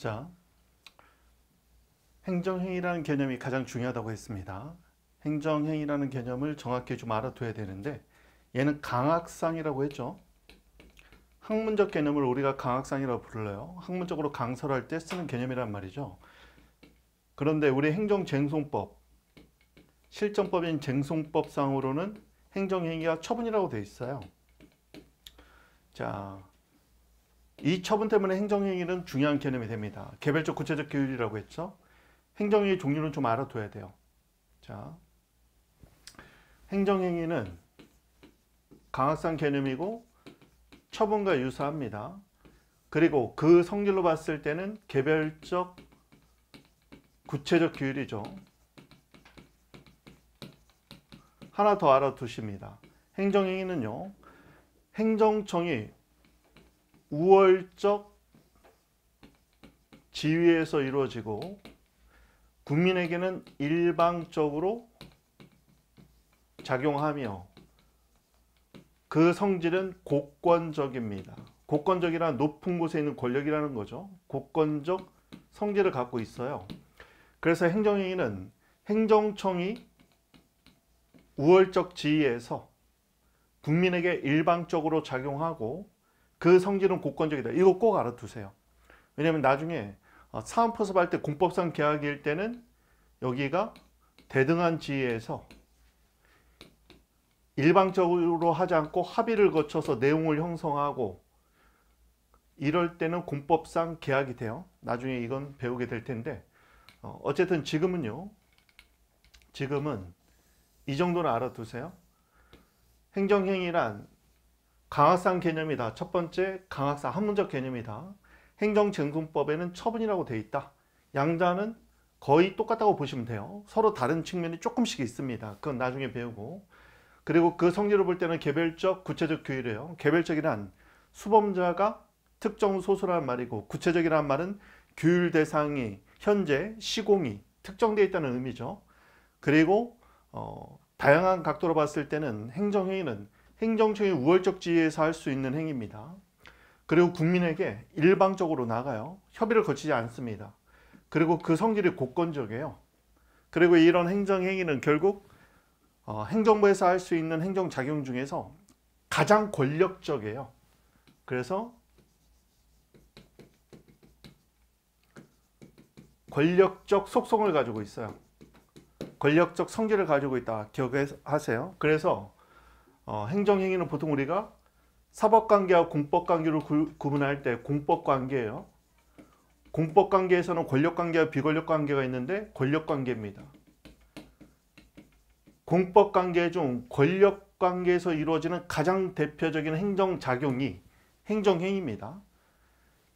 자, 행정행위라는 개념이 가장 중요하다고 했습니다. 행정행위라는 개념을 정확히 좀 알아둬야 되는데 얘는 강학상이라고 했죠. 학문적 개념을 우리가 강학상이라고 불러요. 학문적으로 강설할 때 쓰는 개념이란 말이죠. 그런데 우리 행정쟁송법, 실정법인 쟁송법상으로는 행정행위가 처분이라고 되어 있어요. 자, 이 처분 때문에 행정행위는 중요한 개념이 됩니다. 개별적 구체적 규율이라고 했죠. 행정행위 종류는 좀 알아둬야 돼요. 자, 행정행위는 강학상 개념이고 처분과 유사합니다. 그리고 그 성질로 봤을 때는 개별적 구체적 규율이죠. 하나 더 알아두십니다. 행정행위는요. 행정청이 우월적 지위에서 이루어지고 국민에게는 일방적으로 작용하며 그 성질은 고권적입니다. 고권적이란 높은 곳에 있는 권력이라는 거죠. 고권적 성질을 갖고 있어요. 그래서 행정행위는 행정청이 우월적 지위에서 국민에게 일방적으로 작용하고 그 성질은 고권적이다. 이거 꼭 알아두세요. 왜냐하면 나중에 어, 사안포섭 할 때 공법상 계약일 때는 여기가 대등한 지위에서 일방적으로 하지 않고 합의를 거쳐서 내용을 형성하고 이럴 때는 공법상 계약이 돼요. 나중에 이건 배우게 될 텐데 어, 어쨌든 지금은요. 지금은 이 정도는 알아두세요. 행정행위란 강학상 개념이다. 첫 번째 강학상 학문적 개념이다. 행정쟁송법에는 처분이라고 되어 있다. 양자는 거의 똑같다고 보시면 돼요. 서로 다른 측면이 조금씩 있습니다. 그건 나중에 배우고. 그리고 그 성질을 볼 때는 개별적, 구체적 규율이에요. 개별적이란 수범자가 특정 소수란 말이고 구체적이란 말은 규율 대상이 현재 시공이 특정되어 있다는 의미죠. 그리고 어, 다양한 각도로 봤을 때는 행정행위는 행정청의 우월적 지위에서 할 수 있는 행위입니다. 그리고 국민에게 일방적으로 나가요. 협의를 거치지 않습니다. 그리고 그 성질이 고건적이에요. 그리고 이런 행정행위는 결국 어, 행정부에서 할 수 있는 행정작용 중에서 가장 권력적이에요. 그래서 권력적 속성을 가지고 있어요. 권력적 성질을 가지고 있다 기억하세요. 그래서 어, 행정행위는 보통 우리가 사법관계와 공법관계로 구분할 때 공법관계예요. 공법관계에서는 권력관계와 비권력관계가 있는데 권력관계입니다. 공법관계 중 권력관계에서 이루어지는 가장 대표적인 행정작용이 행정행위입니다.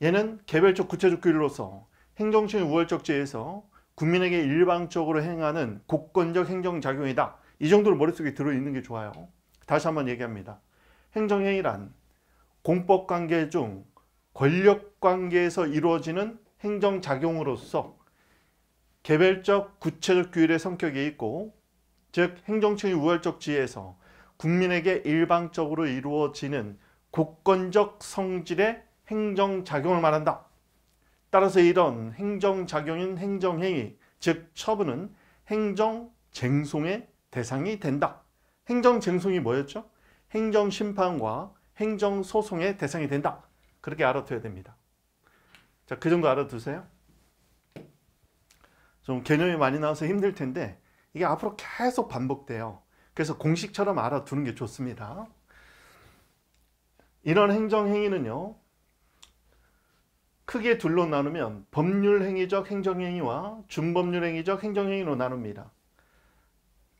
얘는 개별적 구체적 규율로서 행정청의 우월적 지에서 국민에게 일방적으로 행하는 국권적 행정작용이다. 이 정도로 머릿속에 들어있는 게 좋아요. 다시 한번 얘기합니다. 행정행위란 공법관계 중 권력관계에서 이루어지는 행정작용으로서 개별적 구체적 규율의 성격이 있고 즉 행정청의 우월적 지위에서 국민에게 일방적으로 이루어지는 국권적 성질의 행정작용을 말한다. 따라서 이런 행정작용인 행정행위, 즉 처분은 행정쟁송의 대상이 된다. 행정쟁송이 뭐였죠? 행정심판과 행정소송의 대상이 된다. 그렇게 알아둬야 됩니다. 자, 그 정도 알아두세요. 좀 개념이 많이 나와서 힘들 텐데 이게 앞으로 계속 반복돼요. 그래서 공식처럼 알아두는 게 좋습니다. 이런 행정행위는요. 크게 둘로 나누면 법률행위적 행정행위와 준법률행위적 행정행위로 나눕니다.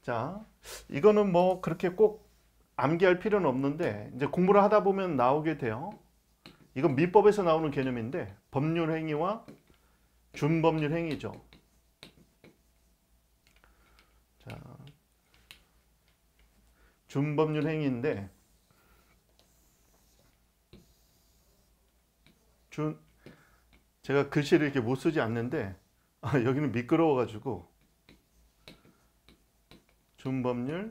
자, 이거는 뭐 그렇게 꼭 암기할 필요는 없는데 이제 공부를 하다 보면 나오게 돼요. 이건 민법에서 나오는 개념인데 법률 행위와 준법률 행위죠. 자, 준법률 행위인데 준 제가 글씨를 이렇게 못 쓰지 않는데 아, 여기는 미끄러워 가지고 준법률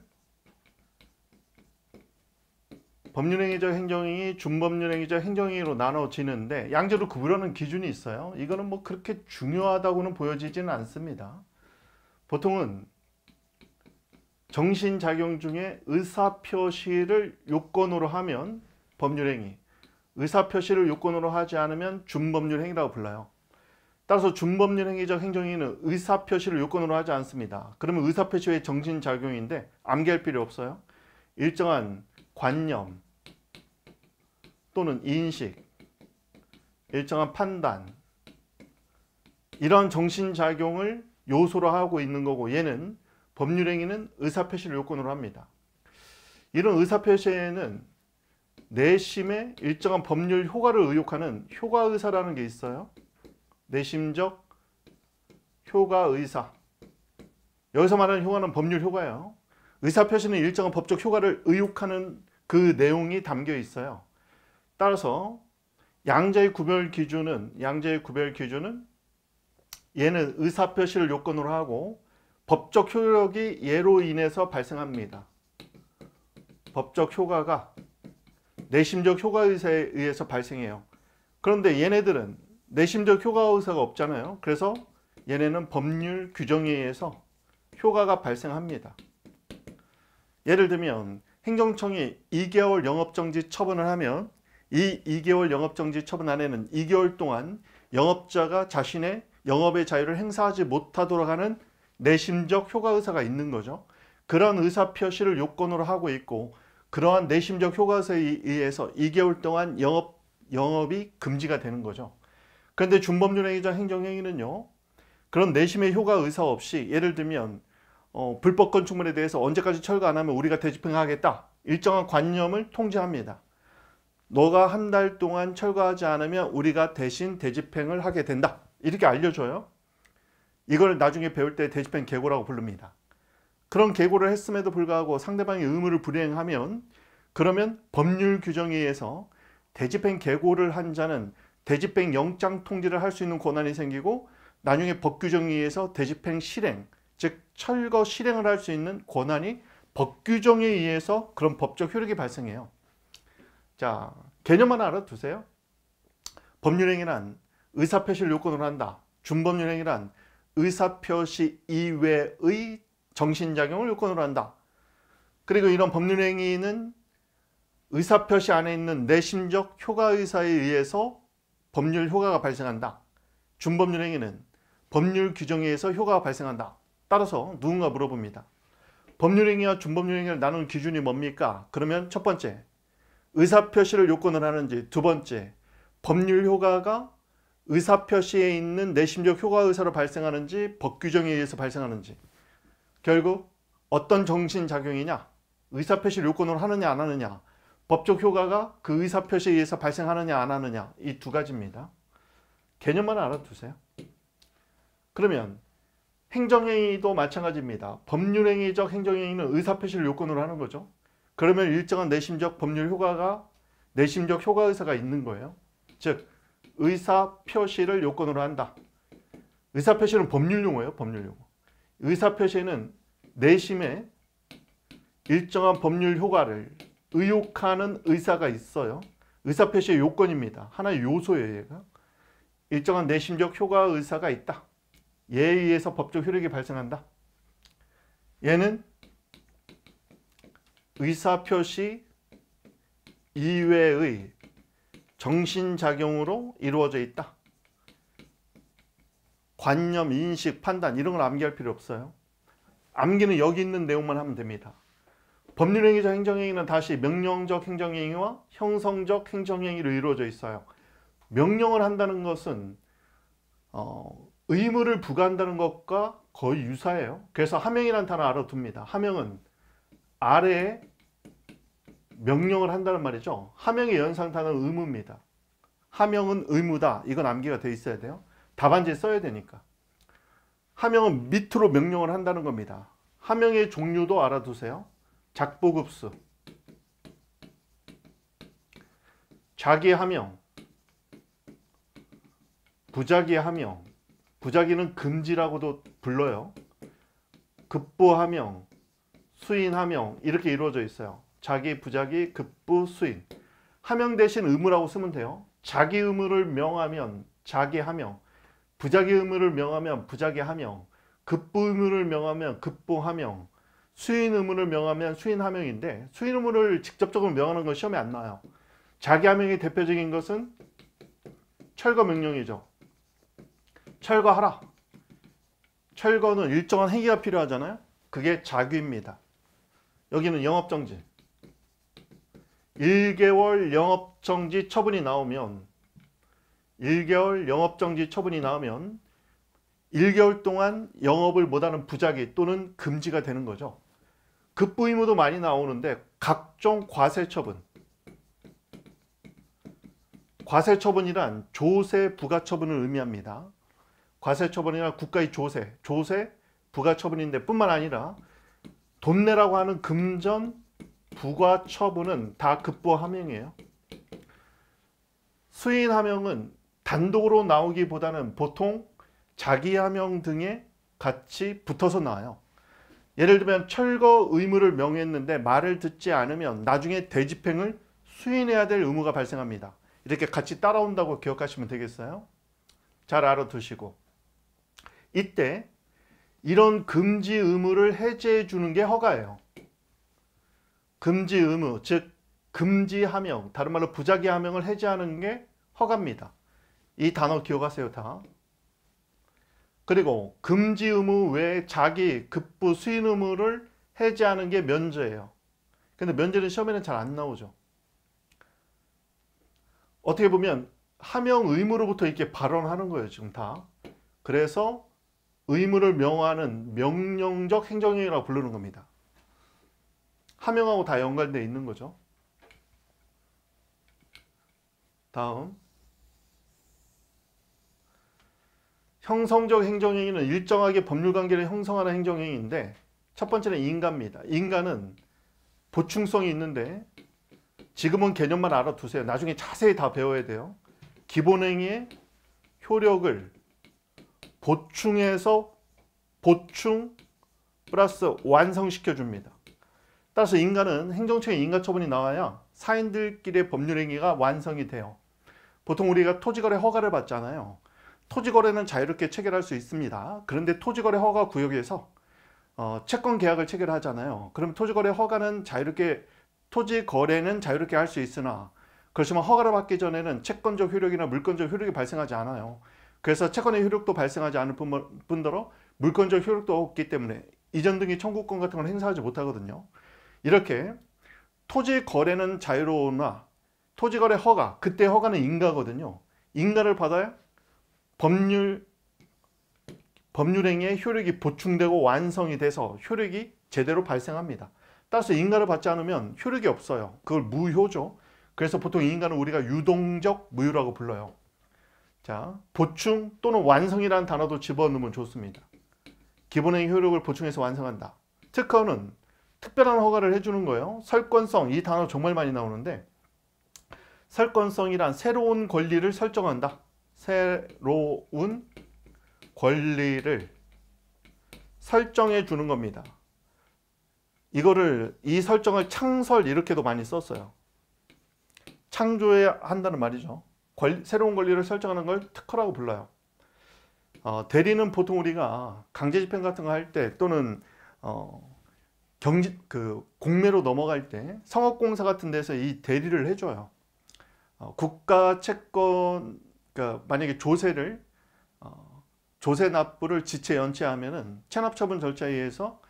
법률행위적 행정행위, 준법률행위적 행정행위로 나눠지는데 양자로 구분하는 기준이 있어요. 이거는 뭐 그렇게 중요하다고는 보여지지는 않습니다. 보통은 정신작용 중에 의사표시를 요건으로 하면 법률행위, 의사표시를 요건으로 하지 않으면 준법률행위라고 불러요. 따라서 준법률행위적 행정행위는 의사표시를 요건으로 하지 않습니다. 그러면 의사표시의 정신작용인데 암기할 필요 없어요. 일정한 관념 또는 인식, 일정한 판단 이런 정신작용을 요소로 하고 있는 거고 얘는 법률행위는 의사표시를 요건으로 합니다. 이런 의사표시에는 내심의 일정한 법률 효과를 의욕하는 효과의사라는 게 있어요. 내심적 효과 의사. 여기서 말하는 효과는 법률 효과예요. 의사표시는 일정한 법적 효과를 의욕하는 그 내용이 담겨 있어요. 따라서 양자의 구별 기준은 양자의 구별 기준은 얘는 의사표시를 요건으로 하고 법적 효력이 예로 인해서 발생합니다. 법적 효과가 내심적 효과 의사에 의해서 발생해요. 그런데 얘네들은 내심적 효과 의사가 없잖아요. 그래서 얘네는 법률 규정에 의해서 효과가 발생합니다. 예를 들면 행정청이 2개월 영업정지 처분을 하면 이 2개월 영업정지 처분 안에는 2개월 동안 영업자가 자신의 영업의 자유를 행사하지 못하도록 하는 내심적 효과 의사가 있는 거죠. 그런 의사 표시를 요건으로 하고 있고 그러한 내심적 효과 의사에 의해서 2개월 동안 영업 영업이 금지가 되는 거죠. 그런데 준법률행위자 행정행위는요. 그런 내심의 효과 의사 없이 예를 들면 어, 불법 건축물에 대해서 언제까지 철거 안 하면 우리가 대집행하겠다. 일정한 관념을 통제합니다. 너가 한 달 동안 철거하지 않으면 우리가 대신 대집행을 하게 된다. 이렇게 알려줘요. 이걸 나중에 배울 때 대집행 계고라고 부릅니다. 그런 계고를 했음에도 불구하고 상대방이 의무를 불이행하면 그러면 법률 규정에 의해서 대집행 계고를 한 자는 대집행 영장 통지를 할 수 있는 권한이 생기고 나중에 법 규정에 의해서 대집행 실행, 즉 철거 실행을 할 수 있는 권한이 법 규정에 의해서 그런 법적 효력이 발생해요. 자, 개념만 알아두세요. 법률행위란 의사표시를 요건으로 한다. 준법률행위란 의사표시 이외의 정신작용을 요건으로 한다. 그리고 이런 법률행위는 의사표시 안에 있는 내심적 효과의사에 의해서 법률 효과가 발생한다. 준법률행위는 법률 규정에 의해서 효과가 발생한다. 따라서 누군가 물어봅니다. 법률행위와 준법률행위를 나누는 기준이 뭡니까? 그러면 첫 번째, 의사표시를 요건을 하는지 두 번째, 법률 효과가 의사표시에 있는 내심적 효과 의사로 발생하는지 법 규정에 의해서 발생하는지 결국 어떤 정신작용이냐 의사표시를 요건으로 하느냐 안 하느냐 법적 효과가 그 의사표시에 의해서 발생하느냐 안 하느냐 이 두 가지입니다. 개념만 알아두세요. 그러면 행정행위도 마찬가지입니다. 법률행위적 행정행위는 의사표시를 요건으로 하는 거죠. 그러면 일정한 내심적 법률 효과가 내심적 효과 의사가 있는 거예요. 즉 의사표시를 요건으로 한다. 의사표시는 법률 용어예요. 법률 용어. 의사표시는 내심에 일정한 법률 효과를 의욕하는 의사가 있어요. 의사 표시의 요건입니다. 하나의 요소예요. 얘가. 일정한 내심적 효과 의사가 있다. 얘에 의해서 법적 효력이 발생한다. 얘는 의사표시 이외의 정신작용으로 이루어져 있다. 관념, 인식, 판단 이런 걸 암기할 필요 없어요. 암기는 여기 있는 내용만 하면 됩니다. 법률행위적 행정행위는 다시 명령적 행정행위와 형성적 행정행위로 이루어져 있어요. 명령을 한다는 것은 어, 의무를 부과한다는 것과 거의 유사해요. 그래서 하명이라는 단어 알아둡니다. 하명은 아래에 명령을 한다는 말이죠. 하명의 연상 단어는 의무입니다. 하명은 의무다. 이건 암기가 돼 있어야 돼요. 답안지에 써야 되니까. 하명은 밑으로 명령을 한다는 겁니다. 하명의 종류도 알아두세요. 작보급수, 자기 하명, 부자기 하명, 부자기는 금지라고도 불러요. 급보하명, 수인하명 이렇게 이루어져 있어요. 자기, 부자기, 급부, 수인. 하명 대신 의무라고 쓰면 돼요. 자기 의무를 명하면 자기 하명, 부자기 의무를 명하면 부자기 하명, 급부 의무를 명하면 급부 하명, 수인 의무를 명하면 수인 하명인데 수인 의무를 직접적으로 명하는 건 시험에 안 나와요. 자기 하명의 대표적인 것은 철거 명령이죠. 철거하라. 철거는 일정한 행위가 필요하잖아요. 그게 자규입니다. 여기는 영업정지. 1개월 영업정지 처분이 나오면 1개월 영업정지 처분이 나오면 1개월 동안 영업을 못하는 부작위 또는 금지가 되는 거죠. 급부 의무도 많이 나오는데 각종 과세 처분 과세 처분이란 조세 부가 처분을 의미합니다. 과세 처분이란 국가의 조세, 조세 부가 처분인데 뿐만 아니라 돈 내라고 하는 금전 부과 처분은 다 급부 하명이에요. 수인 하명은 단독으로 나오기보다는 보통 자기 하명 등에 같이 붙어서 나와요. 예를 들면 철거 의무를 명했는데 말을 듣지 않으면 나중에 대집행을 수인해야 될 의무가 발생합니다. 이렇게 같이 따라온다고 기억하시면 되겠어요. 잘 알아두시고 이때 이런 금지 의무를 해제해 주는 게 허가예요. 금지 의무, 즉 금지 하명, 다른 말로 부작위 하명을 해제하는 게 허가입니다. 이 단어 기억하세요 다. 그리고 금지 의무 외에 자기 급부 수인 의무를 해제하는 게 면제예요. 근데 면제는 시험에는 잘 안 나오죠. 어떻게 보면 하명 의무로부터 이렇게 발언하는 거예요 지금 다. 그래서 의무를 명하는 명령적 행정행위라고 부르는 겁니다. 하명하고 다 연관되어 있는 거죠. 다음 형성적 행정행위는 일정하게 법률관계를 형성하는 행정행위인데 첫 번째는 인가입니다. 인가는 보충성이 있는데 지금은 개념만 알아두세요. 나중에 자세히 다 배워야 돼요. 기본행위의 효력을 보충해서 보충 플러스 완성시켜 줍니다. 따라서 인가는 행정처의 인가처분이 나와야 사인들끼리의 법률행위가 완성이 돼요. 보통 우리가 토지거래 허가를 받잖아요. 토지거래는 자유롭게 체결할 수 있습니다. 그런데 토지거래 허가 구역에서 어, 채권 계약을 체결하잖아요. 그럼 토지거래 허가는 자유롭게 토지 거래는 자유롭게 할 수 있으나 그렇지만 허가를 받기 전에는 채권적 효력이나 물권적 효력이 발생하지 않아요. 그래서 채권의 효력도 발생하지 않을 뿐더러 물권적 효력도 없기 때문에 이전 등의 청구권 같은 걸 행사하지 못하거든요. 이렇게 토지 거래는 자유로우나 토지 거래 허가, 그때 허가는 인가거든요. 인가를 받아야 법률 법률행위의 효력이 보충되고 완성이 돼서 효력이 제대로 발생합니다. 따라서 인가를 받지 않으면 효력이 없어요. 그걸 무효죠. 그래서 보통 인간은 우리가 유동적 무효라고 불러요. 자, 보충 또는 완성이라는 단어도 집어넣으면 좋습니다. 기본의 효력을 보충해서 완성한다. 특허는 특별한 허가를 해주는 거예요. 설권성, 이 단어 정말 많이 나오는데 설권성이란 새로운 권리를 설정한다. 새로운 권리를 설정해 주는 겁니다. 이거를 이 설정을 창설 이렇게도 많이 썼어요. 창조해야 한다는 말이죠. 권리, 새로운 권리를 설정하는 걸 특허라고 불러요. 어, 대리는 보통 우리가 강제 집행 같은 거 할 때 또는 어, 경지 그 공매로 넘어갈 때 성업공사 같은 데서 이 대리를 해줘요. 어, 국가 채권 그러니까 만약에 조세를 어, 조세 납부를 지체 연체하면은 체납 처분 절차에 의해서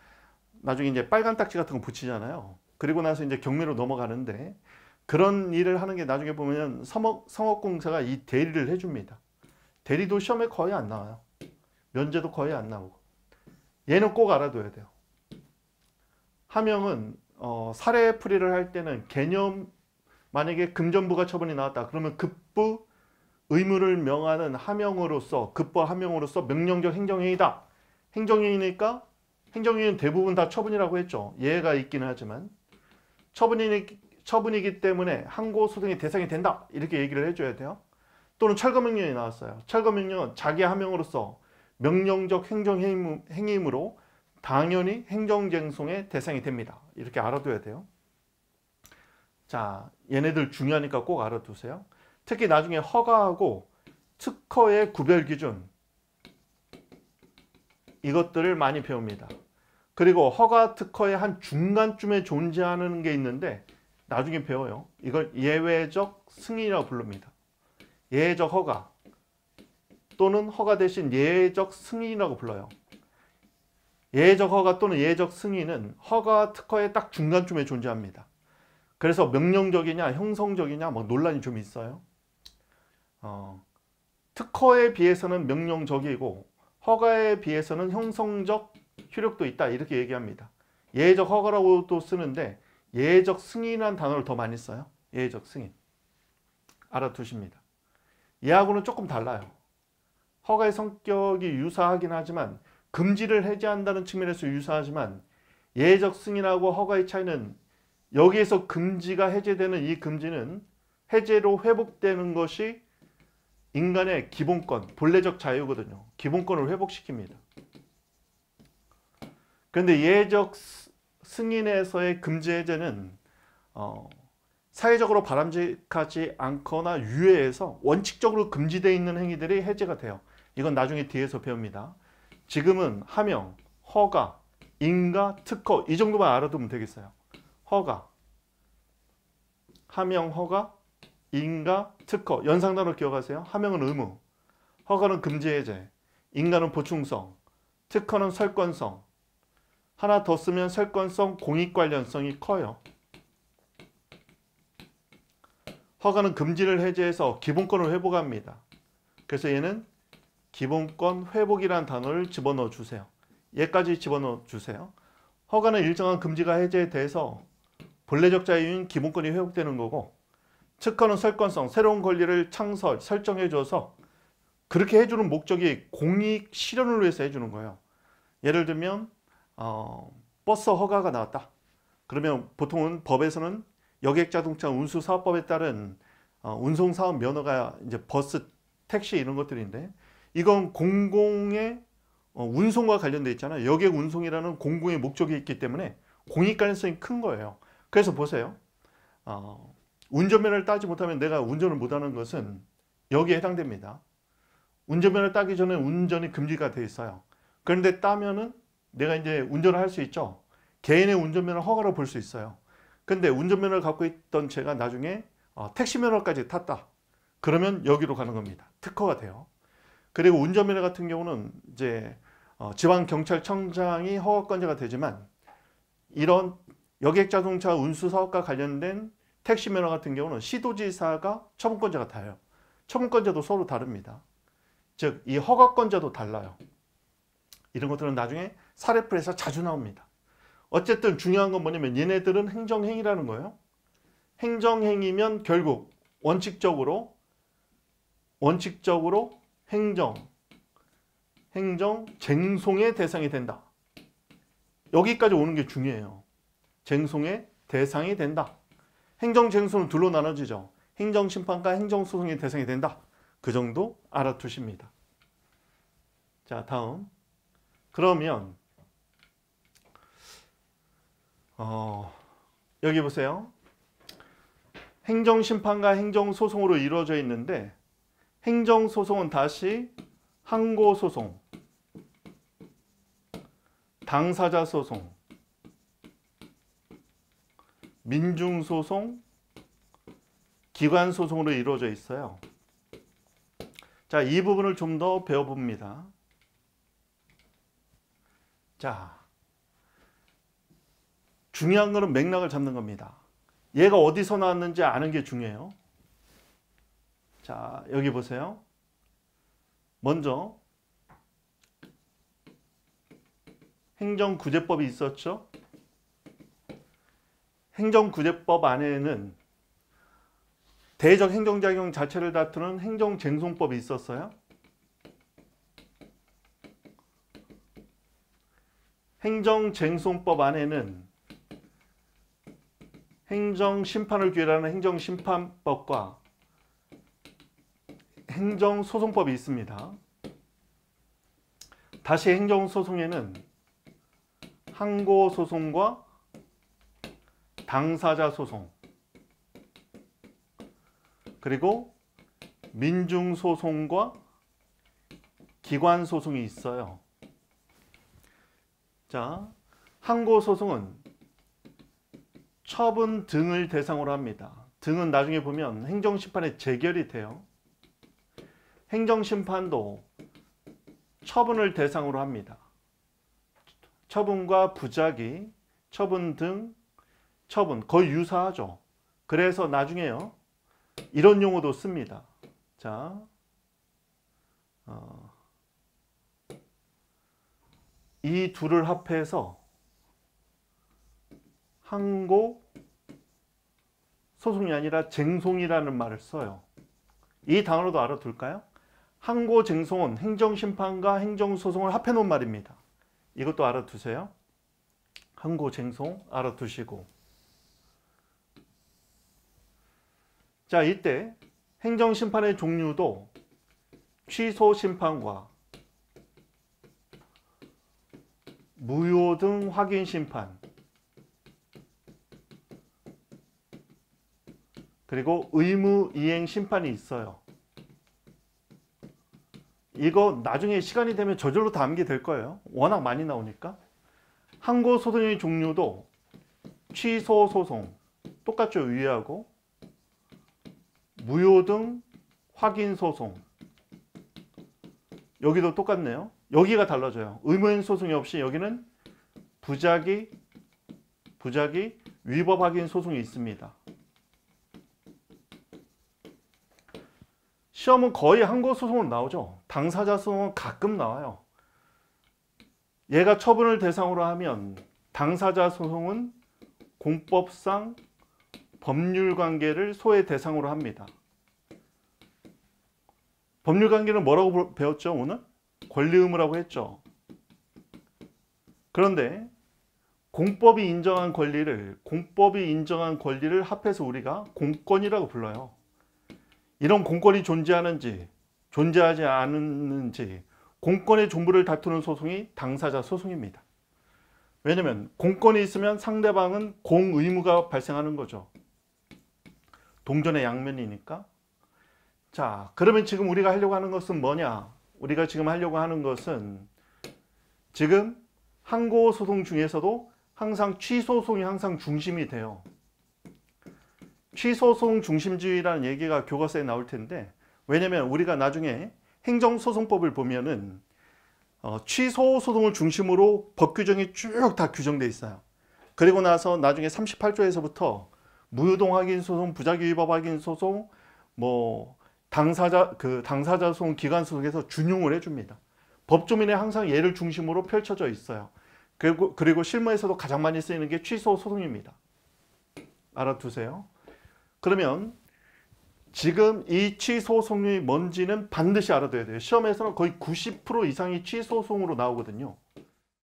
나중에 이제 빨간 딱지 같은 거 붙이잖아요. 그리고 나서 이제 경매로 넘어가는데 그런 일을 하는 게 나중에 보면 성업, 성업공사가 이 대리를 해줍니다. 대리도 시험에 거의 안 나와요. 면제도 거의 안 나오고. 얘는 꼭 알아둬야 돼요. 하명은 어, 사례풀이를 할 때는 개념 만약에 금전부가 처분이 나왔다. 그러면 급부 의무를 명하는 하명으로서 급부 하명으로서 명령적 행정행위다. 행정행위니까 행정위는 대부분 다 처분이라고 했죠. 예가 있기는 하지만 처분이니, 처분이기 때문에 항고 소송의 대상이 된다. 이렇게 얘기를 해줘야 돼요. 또는 철거명령이 나왔어요. 철거명령은 자기 하명으로서 명령적 행정행위이므로 당연히 행정쟁송의 대상이 됩니다. 이렇게 알아둬야 돼요. 자, 얘네들 중요하니까 꼭 알아두세요. 특히 나중에 허가하고 특허의 구별 기준 이것들을 많이 배웁니다. 그리고 허가 특허의 한 중간쯤에 존재하는 게 있는데 나중에 배워요. 이걸 예외적 승인이라고 부릅니다. 예외적 허가 또는 허가 대신 예외적 승인이라고 불러요. 예외적 허가 또는 예외적 승인은 허가 특허의 딱 중간쯤에 존재합니다. 그래서 명령적이냐 형성적이냐 뭐 논란이 좀 있어요. 어, 특허에 비해서는 명령적이고 허가에 비해서는 형성적 효력도 있다 이렇게 얘기합니다. 예외적 허가라고도 쓰는데 예외적 승인이라는 단어를 더 많이 써요. 예외적 승인. 알아두십니다. 얘하고는 조금 달라요. 허가의 성격이 유사하긴 하지만 금지를 해제한다는 측면에서 유사하지만 예외적 승인하고 허가의 차이는 여기에서 금지가 해제되는 이 금지는 해제로 회복되는 것이 인간의 기본권, 본래적 자유거든요. 기본권을 회복시킵니다. 그런데 예외적 승인에서의 금지 해제는 어, 사회적으로 바람직하지 않거나 유해해서 원칙적으로 금지되어 있는 행위들이 해제가 돼요. 이건 나중에 뒤에서 배웁니다. 지금은 하명, 허가, 인가, 특허 이 정도만 알아두면 되겠어요. 허가, 하명, 허가, 인가, 특허 연상단어 기억하세요. 하명은 의무, 허가는 금지 해제, 인가는 보충성, 특허는 설권성. 하나 더 쓰면 설권성, 공익 관련성이 커요. 허가는 금지를 해제해서 기본권을 회복합니다. 그래서 얘는 기본권 회복이라는 단어를 집어넣어 주세요. 얘까지 집어넣어 주세요. 허가는 일정한 금지가 해제돼서 본래적 자유인 기본권이 회복되는 거고 특허는 설권성, 새로운 권리를 창설, 설정해 줘서 그렇게 해주는 목적이 공익 실현을 위해서 해주는 거예요. 예를 들면 어, 버스 허가가 나왔다. 그러면 보통은 법에서는 여객자동차 운수사업법에 따른 어, 운송사업 면허가 이제 버스, 택시 이런 것들인데 이건 공공의 어, 운송과 관련돼 있잖아요. 여객 운송이라는 공공의 목적이 있기 때문에 공익 가능성이 큰 거예요. 그래서 보세요. 어, 운전면허를 따지 못하면 내가 운전을 못하는 것은 여기에 해당됩니다. 운전면허를 따기 전에 운전이 금지가 돼 있어요. 그런데 따면은 내가 이제 운전을 할 수 있죠. 개인의 운전면허 허가를 볼수 있어요. 근데 운전면허를 갖고 있던 제가 나중에 어, 택시면허까지 탔다. 그러면 여기로 가는 겁니다. 특허가 돼요. 그리고 운전면허 같은 경우는 이제 어, 지방경찰청장이 허가권자가 되지만 이런 여객자동차 운수사업과 관련된 택시 면허 같은 경우는 시도지사가 처분권자가 다요. 처분권자도 서로 다릅니다. 즉, 이 허가권자도 달라요. 이런 것들은 나중에 사례풀에서 자주 나옵니다. 어쨌든 중요한 건 뭐냐면 얘네들은 행정행위라는 거예요. 행정행위면 결국 원칙적으로 원칙적으로 행정, 행정 쟁송의 대상이 된다. 여기까지 오는 게 중요해요. 쟁송의 대상이 된다. 행정 쟁송은 둘로 나눠지죠. 행정 심판과 행정 소송의 대상이 된다. 그 정도 알아두십니다. 자, 다음. 그러면 어, 여기 보세요. 행정 심판과 행정 소송으로 이루어져 있는데 행정소송은 다시 항고소송, 당사자소송, 민중소송, 기관소송으로 이루어져 있어요. 자, 이 부분을 좀 더 배워봅니다. 자, 중요한 거는 맥락을 잡는 겁니다. 얘가 어디서 나왔는지 아는 게 중요해요. 자, 여기 보세요. 먼저 행정구제법이 있었죠. 행정구제법 안에는 대적 행정작용 자체를 다투는 행정쟁송법이 있었어요. 행정쟁송법 안에는 행정심판을 규율하는 행정심판법과 행정소송법이 있습니다. 다시 행정소송에는 항고소송과 당사자 소송 그리고 민중 소송과 기관 소송이 있어요. 자, 항고 소송은 처분 등을 대상으로 합니다. 등은 나중에 보면 행정심판에 재결이 돼요. 행정심판도 처분을 대상으로 합니다. 처분과 부작위, 처분 등, 처분 거의 유사하죠. 그래서 나중에요. 이런 용어도 씁니다. 자, 어, 이 둘을 합해서 항고 소송이 아니라 쟁송이라는 말을 써요. 이 단어도 알아둘까요? 항고 쟁송은 행정심판과 행정소송을 합해 놓은 말입니다. 이것도 알아두세요. 항고 쟁송 알아두시고 자 이때 행정심판의 종류도 취소심판과 무효 등 확인 심판 그리고 의무 이행 심판이 있어요. 이거 나중에 시간이 되면 저절로 담게 될 거예요. 워낙 많이 나오니까. 항고 소송의 종류도 취소 소송 똑같죠. 유예하고 무효 등 확인 소송 여기도 똑같네요. 여기가 달라져요. 의무행 소송이 없이 여기는 부작위 부작위 위법 확인 소송이 있습니다. 시험은 거의 항고 소송으로 나오죠. 당사자 소송은 가끔 나와요. 얘가 처분을 대상으로 하면 당사자 소송은 공법상 법률 관계를 소의 대상으로 합니다. 법률 관계는 뭐라고 배웠죠, 오늘? 권리 의무라고 했죠. 그런데 공법이 인정한 권리를 공법이 인정한 권리를 합해서 우리가 공권이라고 불러요. 이런 공권이 존재하는지 존재하지 않는지 공권의 존부를 다투는 소송이 당사자 소송입니다. 왜냐하면 공권이 있으면 상대방은 공의무가 발생하는 거죠. 동전의 양면이니까. 자, 그러면 지금 우리가 하려고 하는 것은 뭐냐? 우리가 지금 하려고 하는 것은 지금 항고 소송 중에서도 항상 취소송이 항상 중심이 돼요. 취소소송 중심주의라는 얘기가 교과서에 나올 텐데 왜냐면 우리가 나중에 행정소송법을 보면은 어, 취소소송을 중심으로 법 규정이 쭉 다 규정돼 있어요. 그리고 나서 나중에 38조에서부터 무효동 확인 소송, 부작위 위법 확인 소송, 뭐 당사자 그 당사자 소송, 기관 소송에서 준용을 해줍니다. 법조민에 항상 얘를 중심으로 펼쳐져 있어요. 그리고 그리고 실무에서도 가장 많이 쓰이는 게 취소 소송입니다. 알아두세요. 그러면 지금 이 취소송이 뭔지는 반드시 알아둬야 돼요. 시험에서는 거의 90% 이상이 취소송으로 나오거든요.